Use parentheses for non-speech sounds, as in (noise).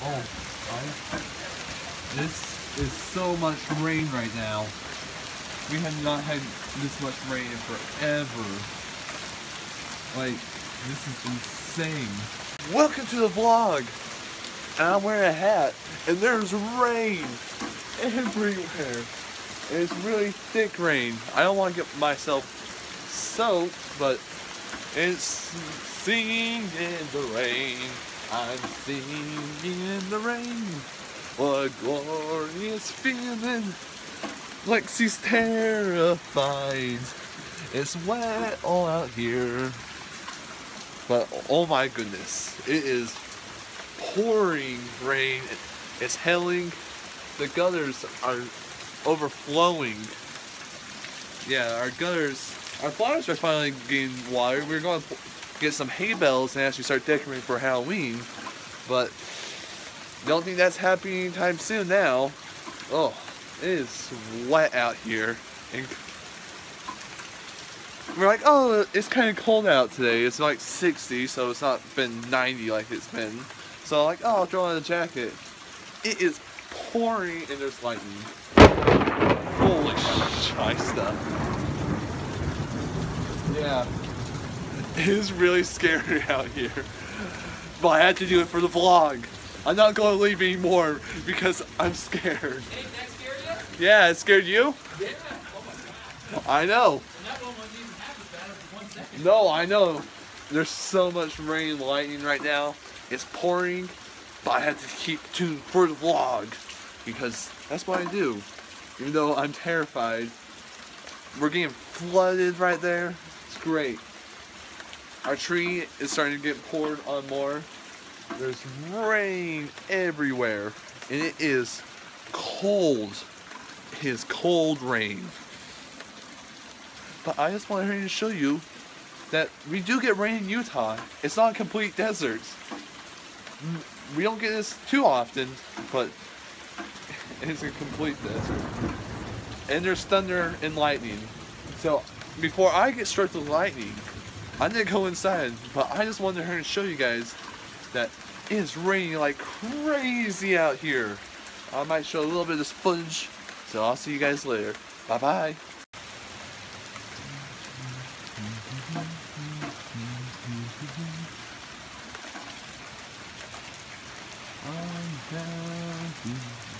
Oh, this is so much rain right now. We have not had this much rain in forever. Like, this is insane. Welcome to the vlog. And I'm wearing a hat, and there's rain everywhere. And it's really thick rain. I don't want to get myself soaked, but it's singing in the rain. I'm singing in the rain. What a glorious feeling. Lexi's terrified. It's wet all out here. But oh my goodness, it is pouring rain. It's hailing. The gutters are overflowing. Yeah, our gutters, our flowers are finally getting water. We're going to get some hay bales and actually start decorating for Halloween. But don't think that's happening anytime soon now. Oh, it is wet out here. And we're like, oh, it's kind of cold out today. It's like 60, so it's not been 90 like it's been. So like, oh, I'll throw on a jacket. It is pouring and there's lightning. Holy stuff. Yeah. (laughs) It is really scary out here. But I had to do it for the vlog. I'm not going to leave anymore because I'm scared. Hey, that scared you? Yeah, it scared you? Yeah. Oh my I know. And that one wasn't even half as bad as one second. No, I know. There's so much rain and lightning right now. It's pouring, but I had to keep tuned for the vlog because that's what I do. Even though I'm terrified, we're getting flooded right there. It's great. Our tree is starting to get poured on more. There's rain everywhere, and it is cold. It is cold rain. But I just wanted to show you that we do get rain in Utah. It's not a complete desert. We don't get this too often, but it's a complete desert. And there's thunder and lightning. So before I get struck with lightning, I'm gonna go inside. But I just wanted to show you guys that it is raining like crazy out here. I might show a little bit of this footage. So I'll see you guys later. Bye bye. I'm happy.